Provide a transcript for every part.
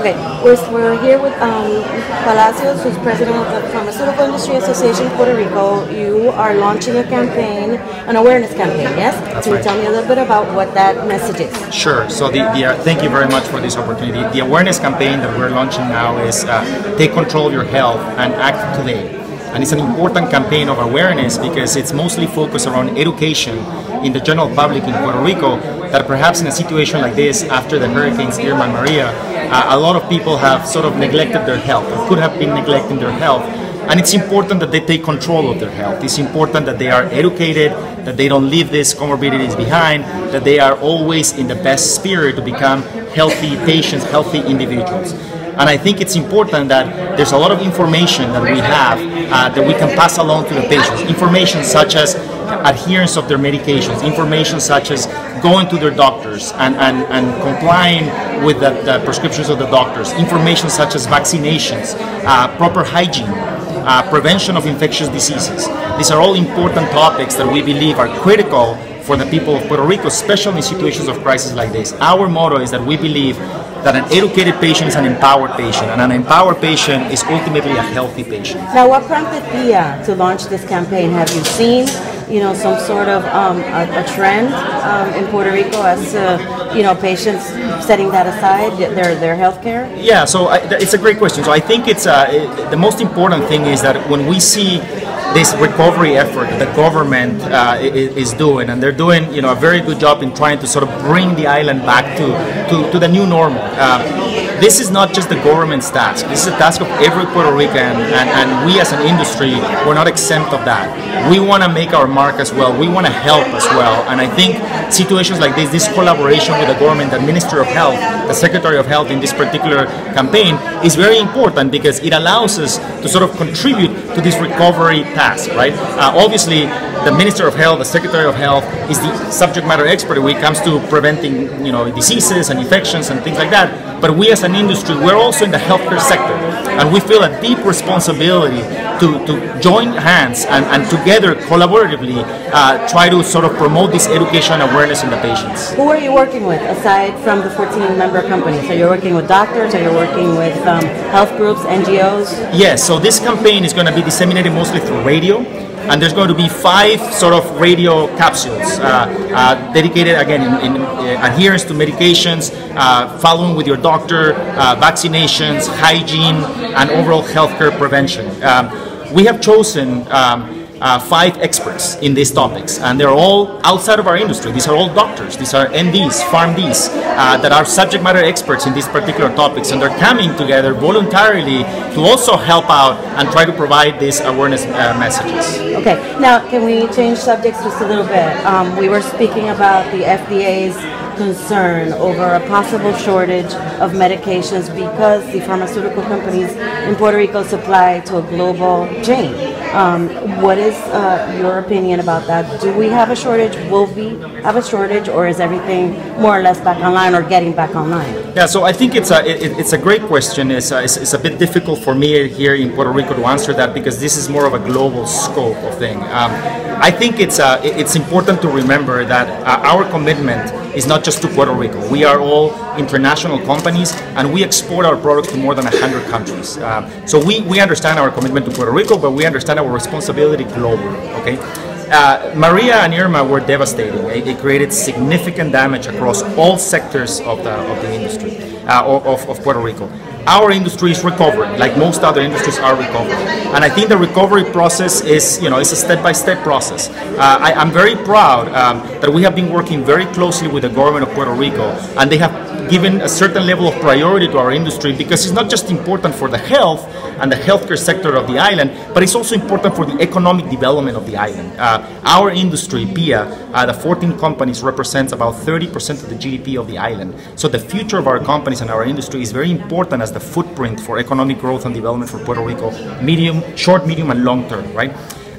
Okay, we're, we're here with um, Palacios, who's president of the Pharmaceutical Industry Association Puerto Rico. You are launching a campaign, an awareness campaign, yes? That's Can you tell me a little bit about what that message is? Sure. So the, the uh, thank you very much for this opportunity. The awareness campaign that we're launching now is uh, take control of your health and act today. And it's an important campaign of awareness because it's mostly focused around education in the general public in Puerto Rico. That perhaps in a situation like this, after the hurricanes Irma and Maria, uh, a lot of people have sort of neglected their health or could have been neglecting their health. And it's important that they take control of their health. It's important that they are educated, that they don't leave these comorbidities behind, that they are always in the best spirit to become healthy patients, healthy individuals. And I think it's important that there's a lot of information that we have uh, that we can pass along to the patients. Information such as adherence of their medications, information such as going to their doctors and, and, and complying with the, the prescriptions of the doctors, information such as vaccinations, uh, proper hygiene, uh, prevention of infectious diseases. These are all important topics that we believe are critical for the people of Puerto Rico, especially in situations of crisis like this. Our motto is that we believe that an educated patient is an empowered patient, and an empowered patient is ultimately a healthy patient. Now, what prompted PIA to launch this campaign? Have you seen, you know, some sort of um, a, a trend um, in Puerto Rico as to, you know, patients setting that aside, their their health care? Yeah, so I, it's a great question. So I think it's uh, it, the most important thing is that when we see this recovery effort the government uh, is doing, and they're doing you know a very good job in trying to sort of bring the island back to to, to the new normal. Um, this is not just the government's task. This is a task of every Puerto Rican, and, and we as an industry, we're not exempt of that. We want to make our mark as well. We want to help as well. And I think situations like this, this collaboration with the government, the Minister of Health, the Secretary of Health in this particular campaign, is very important because it allows us to sort of contribute to this recovery task, right? Uh, obviously, the Minister of Health, the Secretary of Health, is the subject matter expert when it comes to preventing, you know, diseases and infections and things like that. But we as an industry, we're also in the healthcare sector, and we feel a deep responsibility to, to join hands and, and together, collaboratively, uh, try to sort of promote this education awareness in the patients. Who are you working with aside from the 14 member company? So you're working with doctors, or you're working with um, health groups, NGOs? Yes, so this campaign is going to be disseminated mostly through radio. And there's going to be five sort of radio capsules uh, uh, dedicated again in, in uh, adherence to medications, following with your doctor, vaccinations, hygiene, and overall healthcare prevention. Um, we have chosen um, uh, five experts in these topics, and they're all outside of our industry. These are all doctors, these are MDs, PharmDs, uh, that are subject matter experts in these particular topics, and they're coming together voluntarily to also help out and try to provide these awareness uh, messages. Okay, now can we change subjects just a little bit? Um, we were speaking about the FDA's concern over a possible shortage of medications because the pharmaceutical companies in Puerto Rico supply to a global chain. Um, what is uh, your opinion about that? Do we have a shortage? Will we have a shortage, or is everything more or less back online or getting back online? Yeah, so I think it's a it, it's a great question. It's a, it's, it's a bit difficult for me here in Puerto Rico to answer that because this is more of a global scope of thing. Um, I think it's uh, it's important to remember that uh, our commitment is not just to Puerto Rico. We are all international companies and we export our products to more than 100 countries. Um, so we, we understand our commitment to Puerto Rico, but we understand our responsibility globally. Okay. Uh, Maria and Irma were devastating. It, it created significant damage across all sectors of the, of the industry uh, of- of Puerto Rico. Our industry is recovering, like most other industries are recovering, and I think the recovery process is, you know, it's a step-by-step process. Uh, I, I'm very proud um, that we have been working very closely with the government of Puerto Rico, and they have given a certain level of priority to our industry because it's not just important for the health and the healthcare sector of the island, but it's also important for the economic development of the island. Uh, our industry, PIA, uh, the 14 companies, represents about 30% of the GDP of the island. So the future of our companies and our industry is very important as the footprint for economic growth and development for Puerto Rico, medium, short, medium, and long term, right?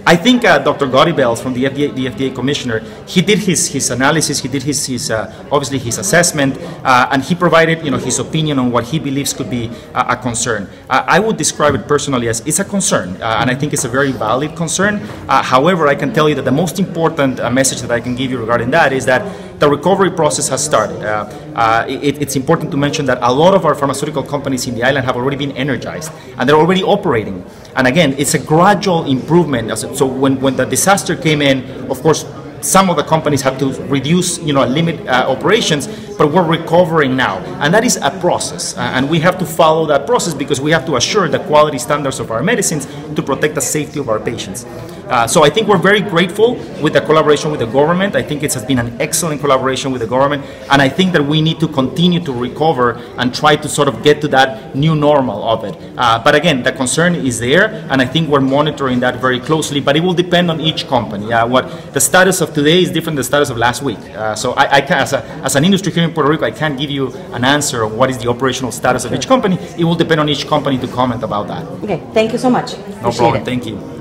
I think uh, Dr. Gottlieb from the FDA, the FDA commissioner, he did his, his analysis, he did his, his uh, obviously his assessment, uh, and he provided you know his opinion on what he believes could be uh, a concern. Uh, I would describe it personally as it's a concern, uh, and I think it's a very valid concern. However, I can tell you that the most important message that I can give you regarding that is that the recovery process has started. Uh, uh, it, it's important to mention that a lot of our pharmaceutical companies in the island have already been energized and they're already operating. And again, it's a gradual improvement. So when, when the disaster came in, of course, some of the companies had to reduce, you know, limit uh, operations, but we're recovering now. And that is a process. Uh, and we have to follow that process because we have to assure the quality standards of our medicines to protect the safety of our patients. Uh, so I think we're very grateful with the collaboration with the government. I think it has been an excellent collaboration with the government, and I think that we need to continue to recover and try to sort of get to that new normal of it. Uh, but again, the concern is there, and I think we're monitoring that very closely. But it will depend on each company. Uh, what the status of today is different than the status of last week. Uh, so I, I can, as, a, as an industry here in Puerto Rico, I can't give you an answer of what is the operational status of each company. It will depend on each company to comment about that. Okay, thank you so much. No Appreciate problem. it. Thank you.